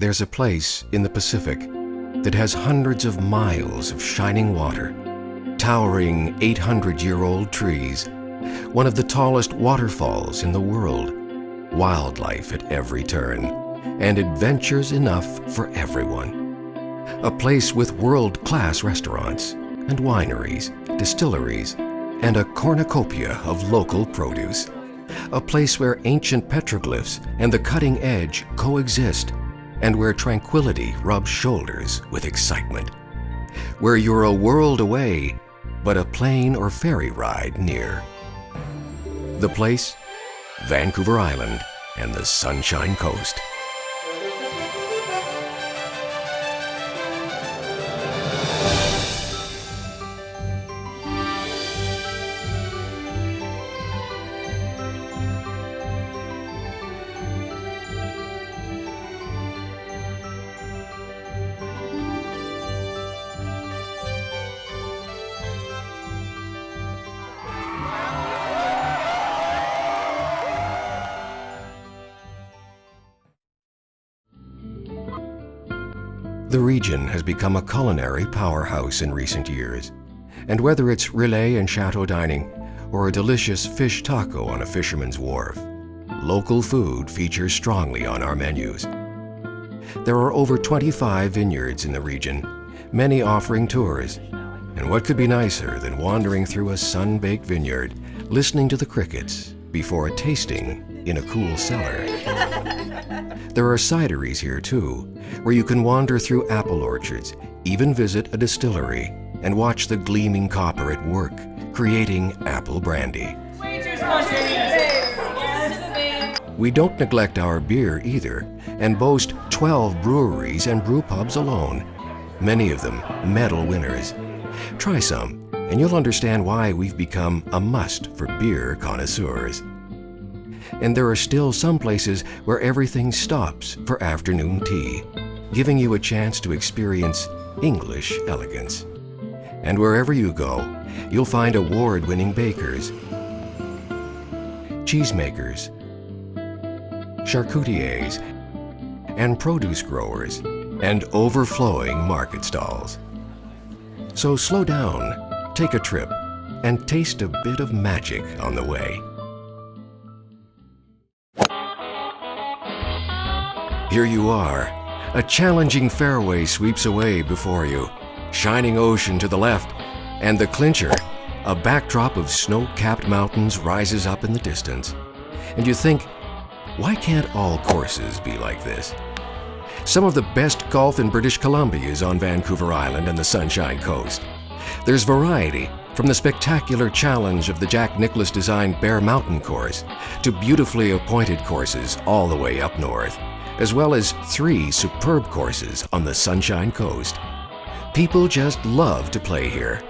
There's a place in the Pacific that has hundreds of miles of shining water, towering 800-year-old trees, one of the tallest waterfalls in the world, wildlife at every turn, and adventures enough for everyone. A place with world-class restaurants and wineries, distilleries, and a cornucopia of local produce. A place where ancient petroglyphs and the cutting edge coexist and where tranquility rubs shoulders with excitement. Where you're a world away, but a plane or ferry ride near. The place? Vancouver Island and the Sunshine Coast. The region has become a culinary powerhouse in recent years. And whether it's Relais & Châteaux dining or a delicious fish taco on a fisherman's wharf, local food features strongly on our menus. There are over 25 vineyards in the region, many offering tours. And what could be nicer than wandering through a sun-baked vineyard, listening to the crickets before a tasting in a cool cellar? There are cideries here too, where you can wander through apple orchards, even visit a distillery, and watch the gleaming copper at work, creating apple brandy. We don't neglect our beer either, and boast 12 breweries and brew pubs alone, many of them medal winners. Try some, and you'll understand why we've become a must for beer connoisseurs and there are still some places where everything stops for afternoon tea, giving you a chance to experience English elegance. And wherever you go, you'll find award-winning bakers, cheesemakers, charcutiers, and produce growers, and overflowing market stalls. So slow down, take a trip, and taste a bit of magic on the way. Here you are. A challenging fairway sweeps away before you, shining ocean to the left, and the clincher, a backdrop of snow-capped mountains rises up in the distance. And you think, why can't all courses be like this? Some of the best golf in British Columbia is on Vancouver Island and the Sunshine Coast. There's variety, from the spectacular challenge of the Jack Nicklaus designed Bear Mountain course to beautifully appointed courses all the way up north as well as three superb courses on the Sunshine Coast. People just love to play here.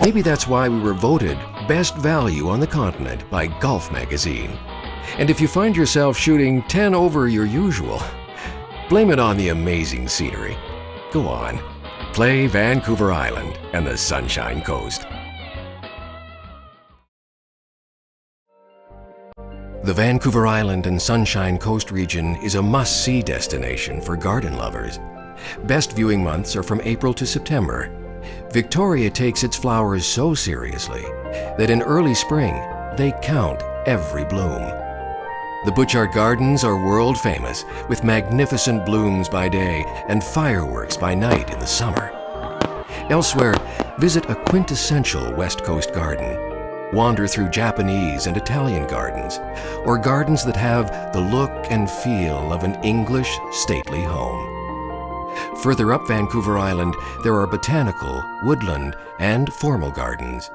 Maybe that's why we were voted Best Value on the Continent by Golf Magazine. And if you find yourself shooting 10 over your usual, blame it on the amazing scenery. Go on, play Vancouver Island and the Sunshine Coast. The Vancouver Island and Sunshine Coast region is a must-see destination for garden lovers. Best viewing months are from April to September. Victoria takes its flowers so seriously that in early spring, they count every bloom. The Butchart Gardens are world famous with magnificent blooms by day and fireworks by night in the summer. Elsewhere, visit a quintessential West Coast garden wander through Japanese and Italian gardens, or gardens that have the look and feel of an English stately home. Further up Vancouver Island, there are botanical, woodland, and formal gardens.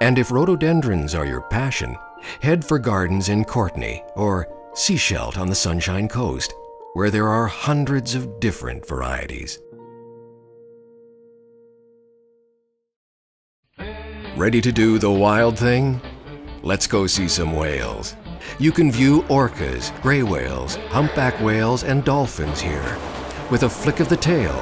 And if rhododendrons are your passion, head for gardens in Courtenay or Sechelt on the Sunshine Coast, where there are hundreds of different varieties. Ready to do the wild thing? Let's go see some whales. You can view orcas, gray whales, humpback whales, and dolphins here. With a flick of the tail,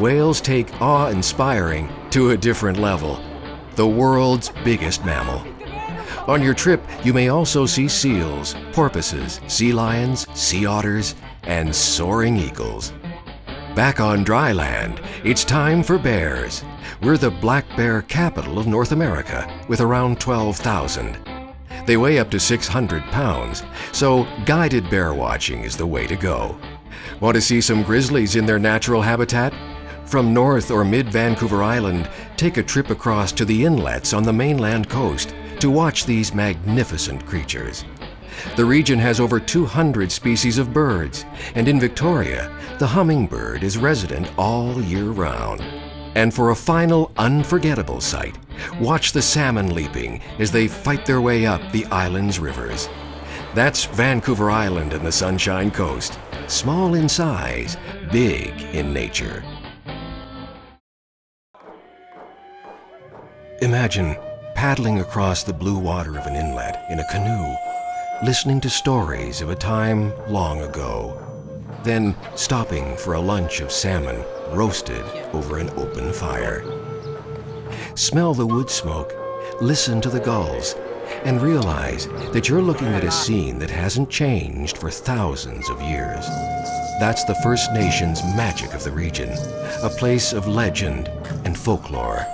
whales take awe-inspiring to a different level. The world's biggest mammal. On your trip, you may also see seals, porpoises, sea lions, sea otters, and soaring eagles. Back on dry land, it's time for bears. We're the black bear capital of North America with around 12,000. They weigh up to 600 pounds, so guided bear watching is the way to go. Want to see some grizzlies in their natural habitat? From North or Mid Vancouver Island, take a trip across to the inlets on the mainland coast to watch these magnificent creatures. The region has over 200 species of birds, and in Victoria, the hummingbird is resident all year round. And for a final unforgettable sight, watch the salmon leaping as they fight their way up the island's rivers. That's Vancouver Island and the Sunshine Coast. Small in size, big in nature. Imagine paddling across the blue water of an inlet in a canoe listening to stories of a time long ago, then stopping for a lunch of salmon roasted over an open fire. Smell the wood smoke, listen to the gulls, and realize that you're looking at a scene that hasn't changed for thousands of years. That's the First Nations magic of the region, a place of legend and folklore.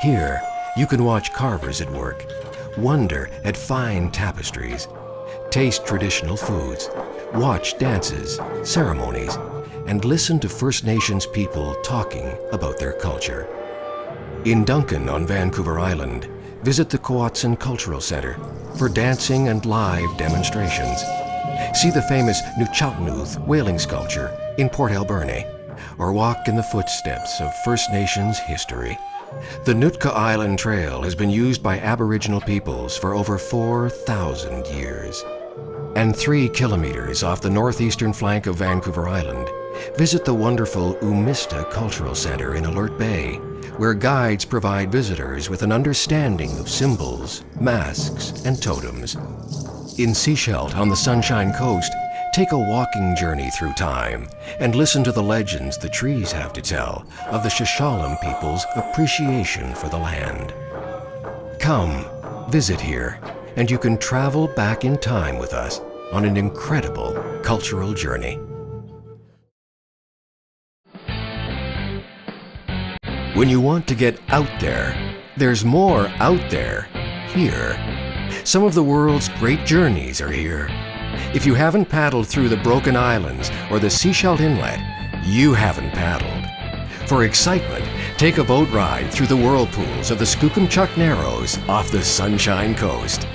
Here, you can watch carvers at work, wonder at fine tapestries, taste traditional foods, watch dances, ceremonies, and listen to First Nations people talking about their culture. In Duncan on Vancouver Island, visit the Quw'utsun Cultural Center for dancing and live demonstrations. See the famous Nuu-chah-nulth whaling sculpture in Port Alberni, or walk in the footsteps of First Nations history. The Nootka Island Trail has been used by Aboriginal peoples for over 4,000 years. And three kilometers off the northeastern flank of Vancouver Island, visit the wonderful U'mista Cultural Center in Alert Bay, where guides provide visitors with an understanding of symbols, masks, and totems. In Sechelt on the Sunshine Coast, Take a walking journey through time and listen to the legends the trees have to tell of the shíshálh people's appreciation for the land. Come, visit here, and you can travel back in time with us on an incredible cultural journey. When you want to get out there, there's more out there here. Some of the world's great journeys are here if you haven't paddled through the Broken Islands or the Sechelt Inlet, you haven't paddled. For excitement, take a boat ride through the whirlpools of the Skookumchuck Narrows off the Sunshine Coast.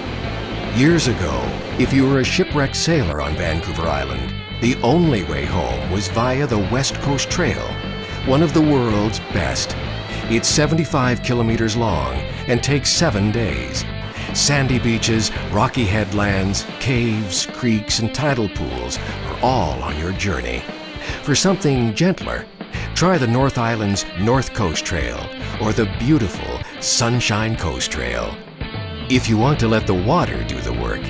Years ago, if you were a shipwrecked sailor on Vancouver Island, the only way home was via the West Coast Trail, one of the world's best. It's 75 kilometers long and takes seven days. Sandy beaches, rocky headlands, caves, creeks, and tidal pools are all on your journey. For something gentler, try the North Island's North Coast Trail or the beautiful Sunshine Coast Trail. If you want to let the water do the work,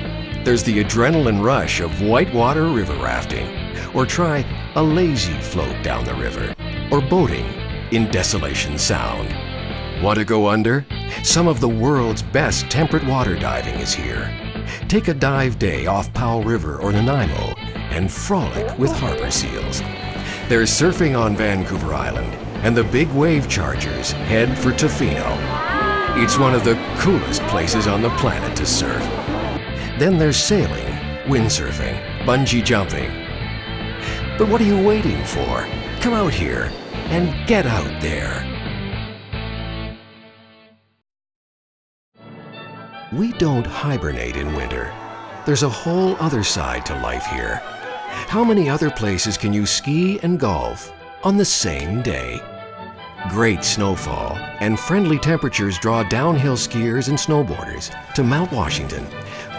there's the adrenaline rush of whitewater river rafting, or try a lazy float down the river, or boating in Desolation Sound. Want to go under? Some of the world's best temperate water diving is here. Take a dive day off Powell River or Nanaimo and frolic with harbor seals. There's surfing on Vancouver Island, and the big wave chargers head for Tofino. It's one of the coolest places on the planet to surf. Then there's sailing, windsurfing, bungee jumping. But what are you waiting for? Come out here and get out there. We don't hibernate in winter. There's a whole other side to life here. How many other places can you ski and golf on the same day? Great snowfall and friendly temperatures draw downhill skiers and snowboarders to Mount Washington,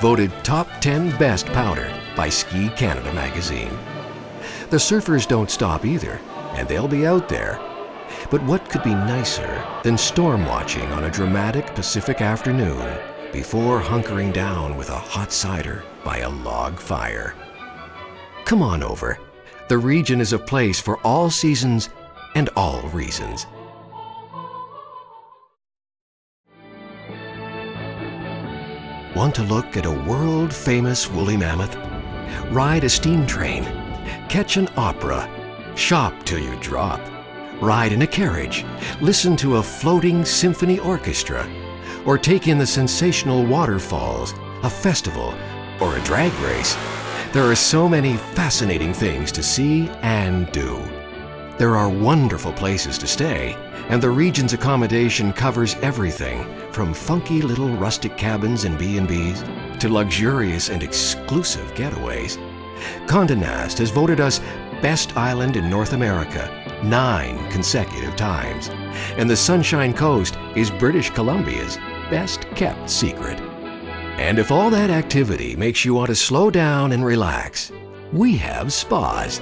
voted top 10 best powder by Ski Canada magazine. The surfers don't stop either, and they'll be out there. But what could be nicer than storm watching on a dramatic Pacific afternoon before hunkering down with a hot cider by a log fire. Come on over. The region is a place for all seasons and all reasons. Want to look at a world-famous woolly mammoth? Ride a steam train, catch an opera, shop till you drop, ride in a carriage, listen to a floating symphony orchestra, or take in the sensational waterfalls, a festival, or a drag race. There are so many fascinating things to see and do. There are wonderful places to stay, and the region's accommodation covers everything from funky little rustic cabins and B&Bs to luxurious and exclusive getaways. Condé Nast has voted us Best Island in North America nine consecutive times, and the Sunshine Coast is British Columbia's best kept secret. And if all that activity makes you want to slow down and relax, we have spas.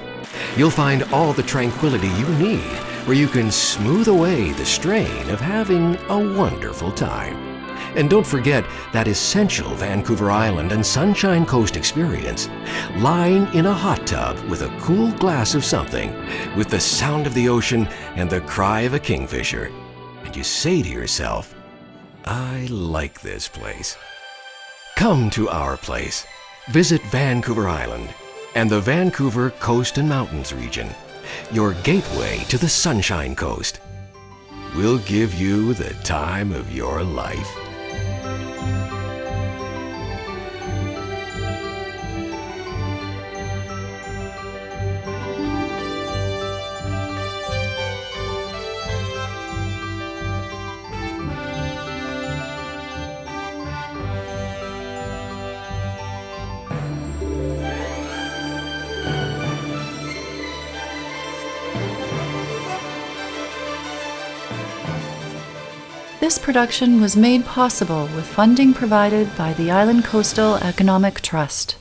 You'll find all the tranquility you need where you can smooth away the strain of having a wonderful time. And don't forget that essential Vancouver Island and Sunshine Coast experience lying in a hot tub with a cool glass of something, with the sound of the ocean and the cry of a kingfisher. And you say to yourself, I like this place. Come to our place. Visit Vancouver Island and the Vancouver Coast and Mountains region, your gateway to the Sunshine Coast. We'll give you the time of your life. This production was made possible with funding provided by the Island Coastal Economic Trust.